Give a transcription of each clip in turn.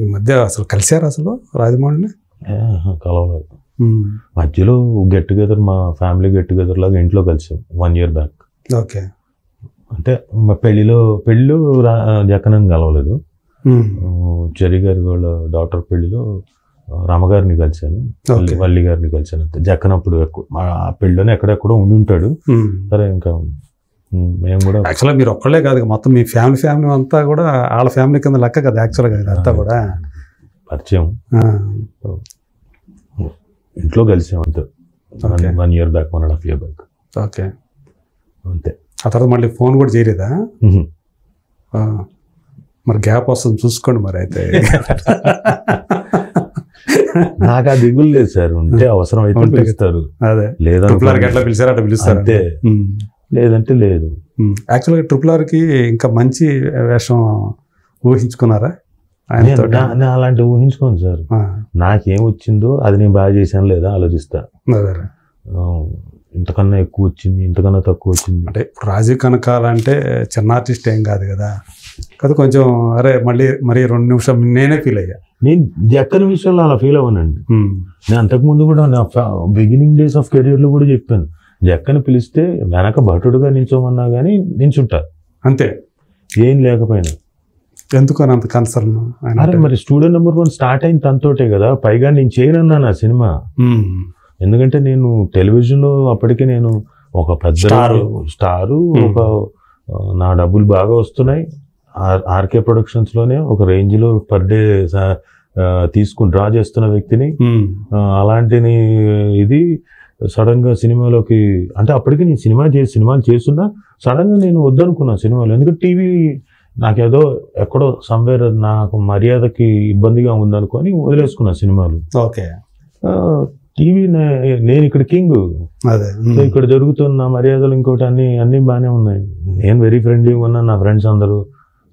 ఈ మధ్య అసలు కలిశారు అసలు రాజమౌళిని? కలవలేదు. మధ్యలో గెట్ టుగెదర్ మా ఫ్యామిలీ గెట్ టుగెదర్ లాగా ఇంట్లో కలిసాం వన్ ఇయర్ బ్యాక్ ఓకే. అంటే మా పెళ్ళిలో పెళ్ళిలో రా జక్కనని కలవలేదు. చెరి గారి వాళ్ళ డాక్టర్ పెళ్ళిలో రామగారిని కలిశాను. వల్లి గారిని కలిశాను అంతే. జక్కన్ అప్పుడు ఆ పెళ్ళిలోనే ఎక్కడెక్కడో ఉండి ఉంటాడు. సరే ఇంకా మేము కూడా యాక్చువల్గా మీరు ఒక్కళ్ళే కాదు మొత్తం మీ ఫ్యామిలీ ఫ్యామిలీ అంతా కూడా వాళ్ళ ఫ్యామిలీ కింద లెక్క కదా యాక్చువల్గా అంతా కూడా. పరిచయం. ఇంట్లో కలిసాం అంతే. One year back one and half year back okay అంతే. ఆ తర్వాత మళ్ళీ ఫోన్ కూడా చేయలేదా? మరి గ్యాప్ వస్తుంది చూసుకోండి మరి అయితే. నాకు ఆ దిగులు లేదు సార్ ఉంటే అవసరం అయితే పిలుస్తారు. అదే. లేదా పిలిచారు అట్లా పిలుస్తారు. అంతే. లేదంటే లేదు. యాక్చువల్గా ట్రిపుల్ ఆర్కి ఇంకా మంచి వేషం ఊహించుకున్నారా? నేను- అలాంటి ఊహించుకోను సార్. నాకేం వచ్చిందో అది నేను బాగా చేశాను లేదా ఆలోచిస్తా. ఇంతకన్నా ఎక్కువ వచ్చింది ఇంతకన్నా తక్కువ వచ్చింది. అంటే ఇప్పుడు రాజీవ్ కనకాల అంటే చిన్న ఆర్టిస్ట్ ఏం కాదు కదా. కదా కొంచెం అరే మళ్ళీ మరి రెండు నిమిషం నేనే ఫీల్ అయ్యా. నేను జక్కని విషయంలో అలా ఫీల్ అవ్వనండి. నేను అంతకుముందు కూడా నా బిగినింగ్ డేస్ ఆఫ్ కెరియర్లో కూడా చెప్పాను. జక్కని పిలిస్తే వెనక భటుడుగా నించోమన్నా కానీ నించుంటా అంతే. ఏం లేకపోయినా. ఎందుకు అంత కన్సర్న్ అరే మరి స్టూడెంట్ నెంబర్ వన్ స్టార్ట్ అయిన తనతోటే కదా పైగా నేను చేయనన్నాను ఆ సినిమా. ఎందుకంటే నేను టెలివిజన్లో అప్పటికే నేను ఒక పెద్ద స్టారు. ఒక నా డబ్బులు బాగా వస్తున్నాయి. ఆర్ ఆర్కే ప్రొడక్షన్స్లోనే ఒక రేంజ్లో పర్ డే తీసుకుని డ్రా చేస్తున్న వ్యక్తిని. ఉమ్, ఆ, అలాంటి నీ- ఇది సడన్గా సినిమాలోకి అంటే అప్పటికి నేను సినిమా చేసి సినిమాలు చేస్తున్నా సడన్గా నేను వద్దనుకున్నా సినిమాలు. ఎందుకంటే టీవీ నాకేదో ఎక్కడో సంవేర్ నాకు మర్యాదకి ఇబ్బందిగా ఉందనుకొని వదిలేసుకున్నా సినిమాలు. ఓకే. టీవీ నేను ఇక్కడ కింగ్. అదే. ఇక్కడ జరుగుతున్న మర్యాదలు ఇంకోటి అన్ని అన్ని బాగానే ఉన్నాయి. నేను వెరీ ఫ్రెండ్లీగా ఉన్నాను నా ఫ్రెండ్స్ అందరూ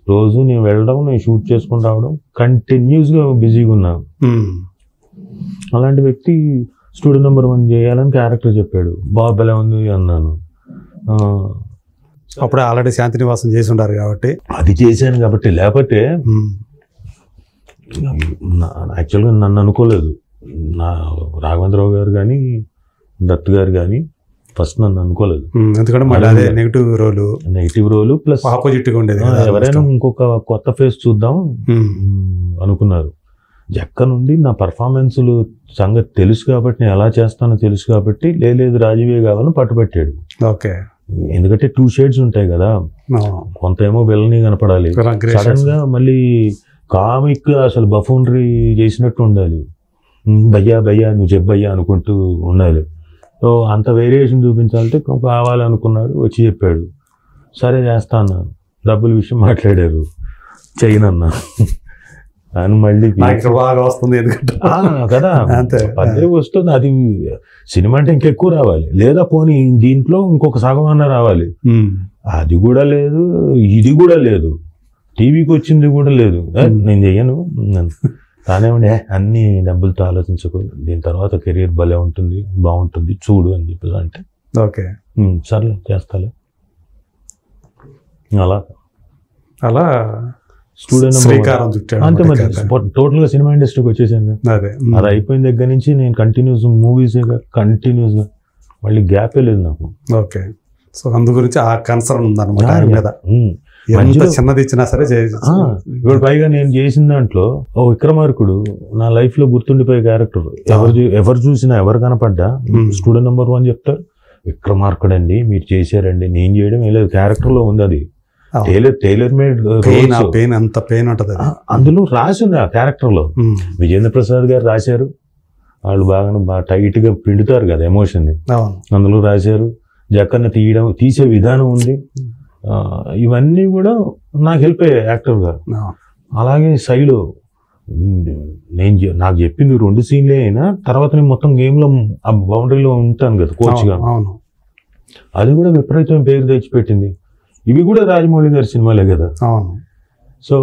రోజు నేను వెళ్ళడం నేను షూట్ చేసుకుని రావడం కంటిన్యూస్గా బిజీగా ఉన్నాను ఉమ్, అలాంటి వ్యక్తి స్టూడెంట్ నెంబర్ వన్ చేయాలని క్యారెక్టర్ చెప్పాడు. బాబు ఎలా ఉంది అన్నాను. అప్పుడే ఆల్రెడీ శాంతి నివాసం చేసి ఉండారు కాబట్టి. అది చేశాను కాబట్టి లేకపోతే యాక్చువల్గా నన్ను అనుకోలేదు. నా రాఘవేంద్రరావు గారు కానీ దత్ గారు కానీ ఫస్ట్ నన్ను అనుకోలేదు. ఎందుకంటే మళ్ళీ అదే negative role negative role plus ఆపోజిట్గా ఉండేది ఎవరైనా ఇంకొక కొత్త ఫేస్ చూద్దాం అనుకున్నారు. జక్క నుండి నా పర్ఫార్మెన్స్లు సంగతి తెలుసు కాబట్టి నేను ఎలా చేస్తానో తెలుసు కాబట్టి "లే- లేదు రాజీవే కావాలని పట్టుబట్టాడు. ఓకే. ఎందుకంటే టూ షేడ్స్ ఉంటాయి కదా. కొంత ఏమో విలని కనపడాలి. సడన్. గా మళ్ళీ కామిక్ అసలు బఫూనరీ చేసినట్టు ఉండాలి. "ఉమ్, భయ్యా భయ్యా నువ్వు చెప్పయ్యా అనుకుంటూ ఉండాలి. సో అంత వేరియేషన్ చూపించాలంటే కావాలనుకున్నాడు వచ్చి చెప్పాడు. సరే చేస్తా అన్నాను డబ్బుల విషయం మాట్లాడారు. చేయనన్నా అని మళ్ళీ బాగా వస్తుంది ఎందుకంటే. కదా. అంతే. పదే వస్తుంది అది సినిమా అంటే ఇంకెక్కువ రావాలి. లేదా పోనీ దీంట్లో ఇంకొక సగం అన్న రావాలి అది కూడా లేదు ఇది కూడా లేదు. టీవీకి వచ్చింది కూడా లేదు. నేను చెయ్యను. ఏ, అన్ని డబ్బులతో ఆలోచించకు. దీని తర్వాత కెరీర్ భలే ఉంటుంది బాగుంటుంది చూడు అని చెప్పేసి అంటే. ఓకే. "ఉమ్, సర్లే చేస్తాలే. అలా. అలా స్టూడెంట్ శ్రీకారం అంతే మరి. టోటల్గా సినిమా ఇండస్ట్రీకి వచ్చేసాను. అదే. అది అయిపోయిన దగ్గర నుంచి నేను కంటిన్యూస్ మూవీస్ కంటిన్యూస్గా మళ్ళీ గ్యాపే లేదు నాకు. ఓకే. సో అందు గురించి ఆ కన్సర్న్ ఉందన్నమాట ఆయన మీద. ఉమ్. ఎంత మధ్యలో- చిన్నది ఇచ్చినా సరే ఇప్పుడు పైగా నేను చేసిన దాంట్లో ఓ విక్రమార్కుడు నా లైఫ్లో గుర్తుండిపోయే క్యారెక్టర్ ఎవరు ఎవరు చూసినా ఎవరు కనపడ్డా. స్టూడెంట్ నెంబర్ వన్ చెప్తారు విక్రమార్కుడు అండి మీరు చేశారండి నేను చేయడం లేదు క్యారెక్టర్లో ఉంది అది. టైలర్ టైలర్ మేడ్ పెయిన్ అంత పెయిన్ ఉంటది అది. అందులో రాసి ఉంది ఆ క్యారెక్టర్లో. ఉమ్, విజేంద్ర ప్రసాద్ గారు రాశారు. వాళ్ళు బాగా బాగా టైట్గా పిండుతారు కదా ఎమోషన్ని. అవును. అందులో రాశారు. జక్కన్న తీయడం తీసే విధానం ఉంది. ఇవన్నీ కూడా నాకు హెల్ప్ అయ్యాయి యాక్టర్గా అవును. అలాగే శైలు నేను నాకు చెప్పింది రెండు సీన్లే అయినా తర్వాత నేను మొత్తం గేమ్లో ఆ బౌండరీలో ఉంటాను కదా కోచ్గా అది కూడా విపరీతమైన పేరు తెచ్చిపెట్టింది. ఇవి కూడా రాజమౌళి గారి సినిమాలే కదా. అవును. సో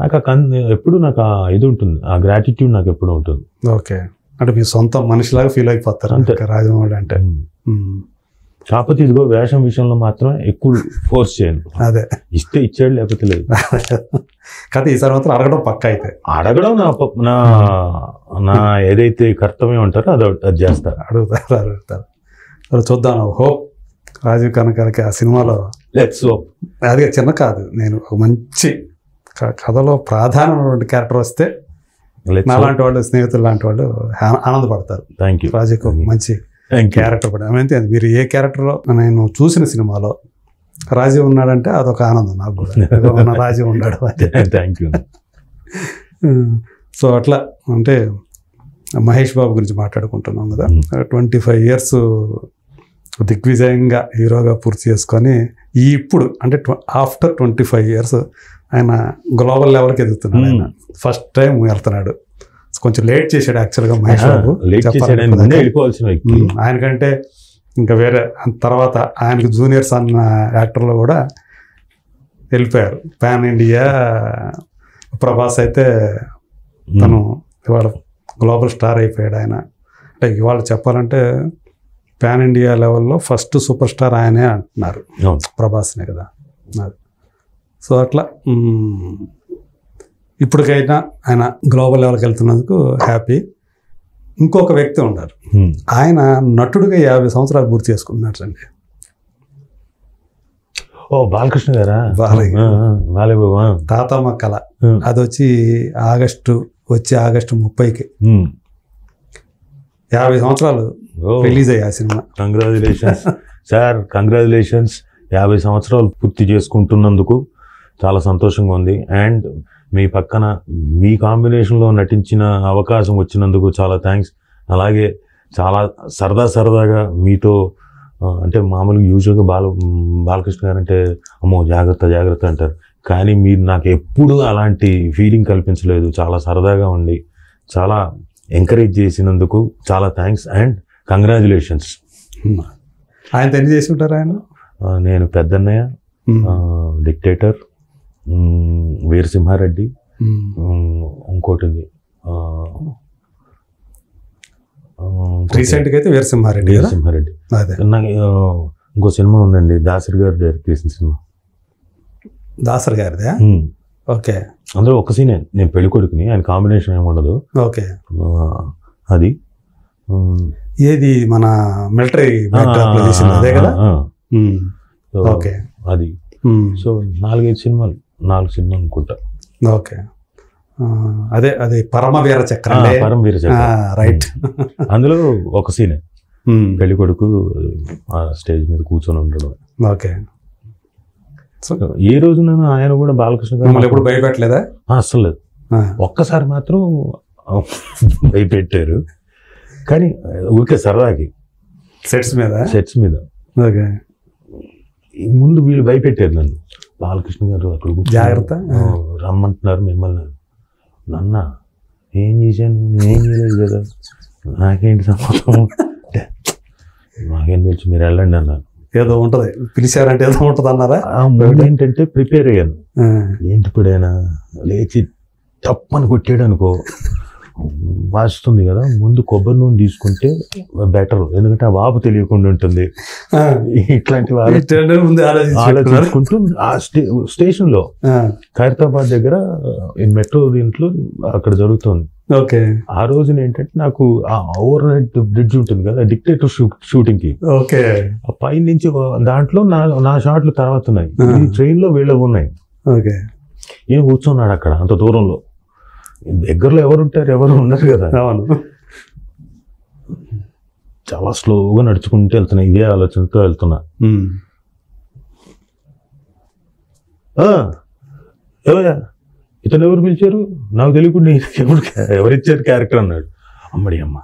నాకు ఆ కన్ ఎప్పుడు నాకు ఆ ఇది ఉంటుంది ఆ గ్రాటిట్యూడ్ నాకు ఎప్పుడు ఉంటుంది. ఓకే. అంటే మీ సొంత మనిషిలాగా ఫీల్ అయిపోతారు అంతే. ఇంకా రాజమౌళి అంటే. కాకపోతే ఇదిగో వేషం విషయంలో మాత్రం ఎక్కువ ఫోర్స్ చేయను. అదే. ఇస్తే ఇచ్చాడు లేకపోతే లేదు. కాదు ఈసారి మాత్రం అడగడం పక్క అయితే. అడగడం నా నా నా ఏదైతే కర్తవ్యం అంటారో అది అది చేస్తారు. అడుగుతారు అడుగుతారు. చూద్దాం హోప్ రాజీవ్ కనకాలకి ఆ సినిమాలో లెట్స్ అది చిన్న కాదు నేను ఒక మంచి కథలో ప్రాధాన్యమైనటువంటి క్యారెక్టర్ వస్తే నాలాంటి వాళ్ళు స్నేహితులు లాంటి వాళ్ళు ఆనందపడతారు. థ్యాంక్ యూ రాజీవ్కి మంచి క్యారెక్టర్ కూడా. అంతే మీరు ఏ క్యారెక్టర్లో నేను చూసిన సినిమాలో రాజీవ్ ఉన్నాడంటే అదొక ఆనందం నాకు కూడా. రాజీవ్ ఉన్నాడు. థ్యాంక్ యూ సో అట్లా అంటే మహేష్ బాబు గురించి మాట్లాడుకుంటున్నాం కదా. ట్వంటీ ఫైవ్ ఇయర్స్ దిగ్విజయంగా హీరోగా పూర్తి చేసుకొని ఈ ఇప్పుడు అంటే ఆఫ్టర్ ట్వంటీ ఫైవ్ ఇయర్స్ ఆయన గ్లోబల్ లెవెల్కి ఎదుగుతున్నాడు ఆయన. ఫస్ట్ టైం వెళ్తున్నాడు. కొంచెం లేట్ చేశాడు యాక్చువల్గా మహేష్ బాబు. ఆయనకంటే ఇంకా వేరే తర్వాత ఆయనకు జూనియర్స్ అన్న యాక్టర్లు కూడా వెళ్ళిపోయారు. పాన్ ఇండియా ప్రభాస్ అయితే తను ఇవాళ గ్లోబల్ స్టార్ అయిపోయాడు ఆయన. అంటే ఇవాళ చెప్పాలంటే పాన్ ఇండియా లెవెల్లో ఫస్ట్ సూపర్ స్టార్ ఆయనే అంటున్నారు. ప్రభాస్నే కదా అది సో అట్లా ఇప్పటికైనా ఆయన గ్లోబల్ లెవెల్కి వెళ్తున్నందుకు హ్యాపీ ఇంకొక వ్యక్తి ఉన్నారు. ఆయన నటుడిగా యాభై సంవత్సరాలు పూర్తి చేసుకున్నాడు అండి ఓ బాలకృష్ణ గారా బాలయ్య. ఆ. తాతమ్మ కళ. అది వచ్చి ఆగస్టు వచ్చి ఆగస్టు ముప్పైకి. యాభై సంవత్సరాలు రిలీజ్ అయ్యాయి ఆ సినిమా. కంగ్రాచులేషన్స్ సార్ కంగ్రాచులేషన్స్ యాభై సంవత్సరాలు పూర్తి చేసుకుంటున్నందుకు చాలా సంతోషంగా ఉంది. అండ్ మీ పక్కన మీ కాంబినేషన్లో నటించిన అవకాశం వచ్చినందుకు చాలా థ్యాంక్స్ అలాగే చాలా సరదా సరదాగా మీతో అంటే మామూలుగా యూజువల్గా బాల బాలకృష్ణ గారు అంటే అమ్మో జాగ్రత్త జాగ్రత్త అంటారు. కానీ మీరు నాకు ఎప్పుడూ అలాంటి ఫీలింగ్ కల్పించలేదు. చాలా సరదాగా ఉండి చాలా ఎంకరేజ్ చేసినందుకు చాలా థ్యాంక్స్ అండ్ కంగ్రాచులేషన్స్ ఆయన ఎన్ని చేసి ఉంటారు ఆయన నేను పెద్దన్నయ్య. డిక్టేటర్ వీరసింహారెడ్డి ఇంకోటి ఉంది రీసెంట్గా అయితే వీరసింహారెడ్డి వీరసింహారెడ్డి. అదే. నాకు ఇంకో సినిమా ఉందండి దాసరి గారు డైరెక్ట్ చేసిన సినిమా. దాసర్ గారిదే. ఓకే. అందులో ఒక సీనే నేను పెళ్ళి కొడుకుని ఆయన కాంబినేషన్ ఏమి ఉండదు ఓకే అది. ఏది మన మిలిటరీ అదే కదా. So okay. అది. సో నాలుగైదు సినిమాలు. నాలుగు సినిమాలు అనుకుంటా. ఓకే. అదే అదే పరమవీర చక్రం పరం వీర చక్ర. రైట్. అందులో ఒక సీనే. పెళ్ళి కొడుకు ఆ స్టేజ్ మీద కూర్చొని ఉండడం. ఓకే. ఏ రోజున ఆయన కూడా బాలకృష్ణ గారు ఎప్పుడు భయపెట్టలేదా? ఆ, ఒక్కసారి మాత్రం భయపెట్టారు. కానీ ఊరికే సరదాకి. సెట్స్ మీద? సెట్స్ మీద. ఓకే. ముందు వీళ్ళు భయపెట్టారు నన్ను. బాలకృష్ణ గారు అక్కడ జాగ్రత్త. రమ్మంటున్నారు మిమ్మల్ని. నన్న ఏం చేశాను? నేను ఏం చేయలేదు కదా. నాకేంటి సంబంధం? అంటే, నాకేం తెలుసు మీరు వెళ్ళండి అన్నారు. ఏదో ఉంటది. పిలిచారంటే ఏదో ఉంటది అన్నారా? ఏంటంటే ప్రిపేర్ అయ్యాను. ఏంటి ఇప్పుడైనా లేచి తప్పని కొట్టాడు అనుకో వాస్తుంది కదా ముందు కొబ్బరి నూనె తీసుకుంటే బెటర్ ఎందుకంటే ఆ వాపు తెలియకుండా ఉంటుంది. ఇట్లాంటి. ఆలోచించుకుంటూ ఆ స్టేషన్లో ఖైరతాబాద్ దగ్గర ఈ మెట్రో దీంట్లో అక్కడ జరుగుతుంది. ఓకే. ఆ రోజున ఏంటంటే నాకు ఆ ఓవర్ నైట్ బ్రిడ్జ్ ఉంటుంది కదా డిక్టేటర్ షూటింగ్కి ఓకే. ఆ పై నుంచి దాంట్లో నా నా షాట్లు తర్వాత ఉన్నాయి. ట్రైన్లో వీళ్ళవి ఉన్నాయి. ఓకే. ఈయన కూర్చున్నాడు అక్కడ అంత దూరంలో. దగ్గరలో ఎవరు ఉంటారు? ఎవరు ఉండరు కదా. అవును. చాలా స్లోగా నడుచుకుంటూ వెళ్తున్నా. ఇదే ఆలోచనతో వెళ్తున్నా. ఉమ్. "ఆ, ఎవరా ఇతను ఎవరు పిలిచారు? నాకు తెలియకుండా ఎవరు ఎవరిచ్చారు క్యారెక్టర్ అన్నాడు. అమ్మడి అమ్మ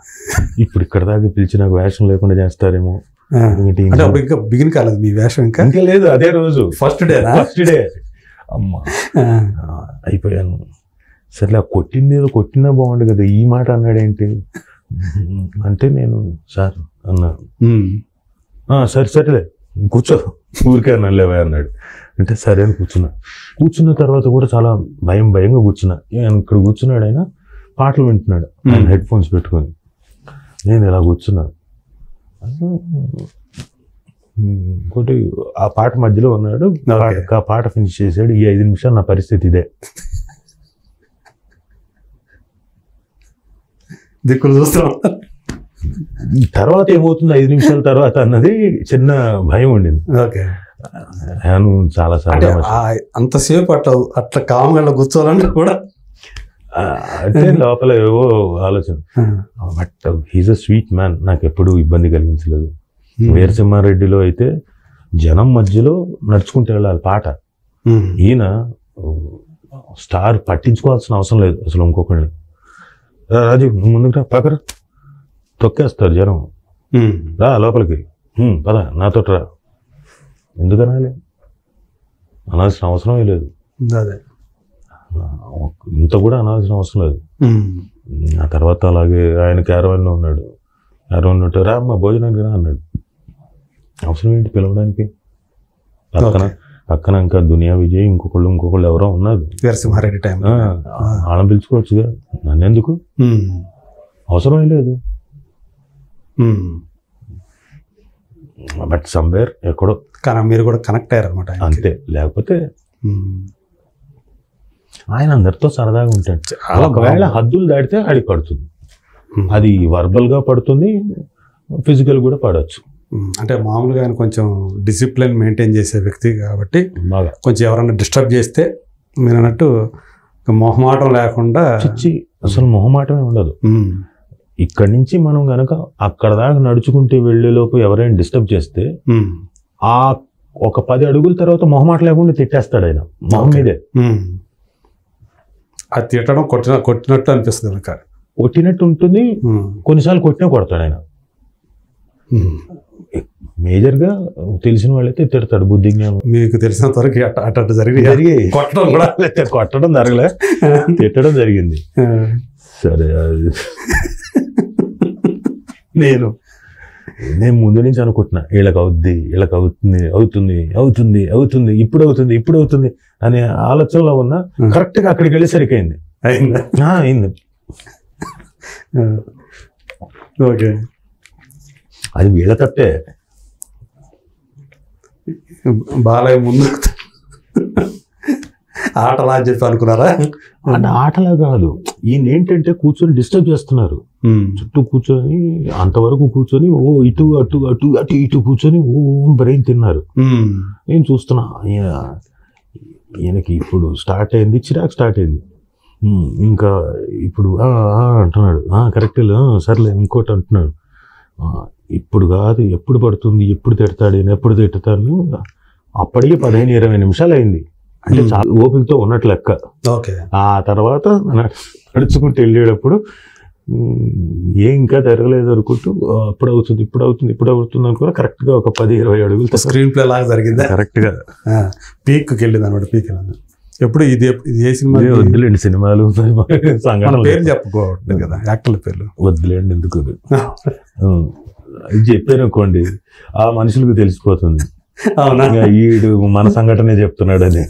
ఇప్పుడు ఇక్కడ దాకా పిలిచి నాకు వేషం లేకుండా చేస్తారేమో. అంటే ఇంకా బిగిన్ కాలేదు మీ వేషం ఇంకా? ఇంకా లేదు అదే రోజు. ఫస్ట్ డేనా ఫస్ట్ డే అమ్మ అయిపోయాను. సర్లే ఆ కొట్టింది ఏదో కొట్టినా బాగుండు కదా ఈ మాట అన్నాడేంటి? అంటే నేను సార్ అన్నా ఉమ్. "ఆ, సరే సరేలే కూర్చో ఊరికే నల్లేవా అన్నాడు. అంటే సరే అని కూర్చున్నా. కూర్చున్న తర్వాత కూడా చాలా భయం భయంగా కూర్చున్నా. ఇక్కడ కూర్చున్నాడు ఆయన పాటలు వింటున్నాడు ఆయన. హెడ్ ఫోన్స్ పెట్టుకొని. నేను ఇలా కూర్చున్నా. ఇంకోటి ఆ పాట మధ్యలో ఉన్నాడు. ఆ పాట ఫినిష్ చేశాడు. ఈ ఐదు నిమిషాలు నా పరిస్థితి ఇదే. దిక్కులు చూస్తున్నాం తర్వాత ఏమవుతుంది? ఐదు నిమిషాల తర్వాత అన్నది చిన్న భయం ఉండింది. ఓకే. నేను చాలా అంతసేపు అట్లా అట్లా కామగా కూర్చోవాలంటే కూడా అంటే లోపల ఏవో ఆలోచన. But he's a sweet man. నాకు ఎప్పుడూ ఇబ్బంది కలిగించలేదు. వీరసింహారెడ్డిలో అయితే జనం మధ్యలో నడుచుకుంటూ వెళ్ళాలి పాట. ఈయన స్టార్ పట్టించుకోవాల్సిన అవసరం లేదు అసలు ఇంకొకళ్ళు రాజీవ్ నువ్వు ముందుకు రా తొక్కేస్తారు జనం. రా లోపలికి. "హ్మ్, పద నాతో రా. ఎందుకు అనాలి అనాల్సిన అవసరమే లేదు. అదే. ఇంత కూడా అనాల్సిన అవసరం లేదు. ఆ తర్వాత అలాగే ఆయన క్యారవాన్లో ఉన్నాడు. క్యారవాన్ ఉంటే రా అమ్మ భోజనానికి రా అన్నాడు. అవసరం ఏంటి పిలవడానికి? పక్కన. పక్కన ఇంకా దునియా విజయ్ ఇంకొకళ్ళు ఇంకొకళ్ళు ఎవరో ఉన్నారు. వీరసింహారెడ్డి టైం. వాళ్ళని పిలుచుకోవచ్చుగా నన్ను ఎందుకు. అవసరమే లేదు. బట్ సమ్వేర్ ఎక్కడో. కానీ మీరు కూడా కనెక్ట్ అయ్యారు అనమాట అంతే. లేకపోతే ఆయన అందరితో సరదాగా ఉంటాడు. ఒకవేళ. హద్దులు దాటితే ఆడికి పడుతుంది. అది వర్బల్గా పడుతుంది ఫిజికల్ కూడా పడవచ్చు. అంటే మామూలుగా ఆయన కొంచెం డిసిప్లిన్ మెయింటైన్ చేసే వ్యక్తి కాబట్టి బాగా. కొంచెం ఎవరైనా డిస్టర్బ్ చేస్తే మీరు అన్నట్టు మొహమాటం లేకుండా చిచ్చి అసలు మొహమాటమే ఉండదు. ఇక్కడి నుంచి మనం గనక అక్కడ దాకా నడుచుకుంటూ వెళ్ళేలోపు ఎవరైనా డిస్టర్బ్ చేస్తే. ఆ ఒక పది అడుగుల తర్వాత మొహమాట లేకుండా తిట్టేస్తాడు ఆయన. మొహం. మీదే. అది తిట్టడం కొట్టిన కొట్టినట్టు అనిపిస్తుంది కనుక కొట్టినట్టు ఉంటుంది. కొన్నిసార్లు కొట్టినా కొడతాడు ఆయన. మేజర్గా తెలిసిన వాళ్ళైతే తిడతాడు బుద్ధి జ్ఞానం. మీకు తెలిసినంత వరకు అట్ట అట్ట అట్ట జరిగి. కొట్టడం కూడా? కొట్టడం జరగలే. తిట్టడం జరిగింది. సరే అది. నేను. నేను ముందు నుంచి అనుకుంటున్నా వీళ్ళకి అవుద్ది వీళ్ళకి అవుతుంది అవుతుంది అవుతుంది అవుతుంది ఇప్పుడు అవుతుంది ఇప్పుడు అవుతుంది అనే ఆలోచనలో ఉన్న కరెక్ట్గా అక్కడికి వెళ్ళేసరికి అయింది? అయిందా. అయింది ఓకే. అది వీళ్ళ తప్పే. బాలయ్య ముందు. ఆటలా అని చెప్పి అనుకున్నారా? అది ఆటలా కాదు. ఈయన ఏంటంటే కూర్చొని డిస్టర్బ్ చేస్తున్నారు. చుట్టూ కూర్చొని అంతవరకు కూర్చొని ఓ ఇటు అటు అటు అటు ఇటు కూర్చొని ఓ బ్రెయిన్ తిన్నారు. నేను చూస్తున్నా ఈయన ఈయనకి ఇప్పుడు స్టార్ట్ అయింది చిరాకు స్టార్ట్ అయింది. ఇంకా ఇప్పుడు అంటున్నాడు. కరెక్ట్ సర్లే ఇంకోటి అంటున్నాడు. "ఆ, ఇప్పుడు కాదు ఎప్పుడు పడుతుంది ఎప్పుడు తిడతాడు ఈయన ఎప్పుడు తిట్టుతాను అప్పటికే పదిహేను ఇరవై నిమిషాలు అయింది. అంటే Hmm. చాలా ఓపికతో ఉన్నట్లు లెక్క. ఓకే. ఆ తర్వాత నడుచుకుంటూ వెళ్ళేటప్పుడు ఏం ఇంకా జరగలేదు అనుకుంటూ "ఆ, అప్పుడు అవుతుంది ఇప్పుడు అవుతుంది ఇప్పుడు అవుతుంది అనుకున్నా కరెక్ట్గా ఒక పది ఇరవై అడుగులు స్క్రీన్ ప్లే లాగా జరిగిందా? కరెక్ట్గా పీక్ వెళ్ళింది అనమాట పీక్ ఎప్పుడు ఇది ఇది ఏ సినిమా వద్దులేండి సినిమాలు పేరు చెప్పుకోవట్లేదు కదా యాక్టర్ల పేర్లు. వద్దులేండి ఎందుకు. ఇది చెప్పారు అనుకోండి ఆ మనుషులకు తెలిసిపోతుంది. అవునా? ఈడు మన సంఘటనే చెప్తున్నాడు అని